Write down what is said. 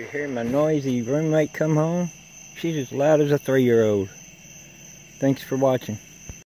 You hear my noisy roommate come home? She's as loud as a three-year-old. Thanks for watching.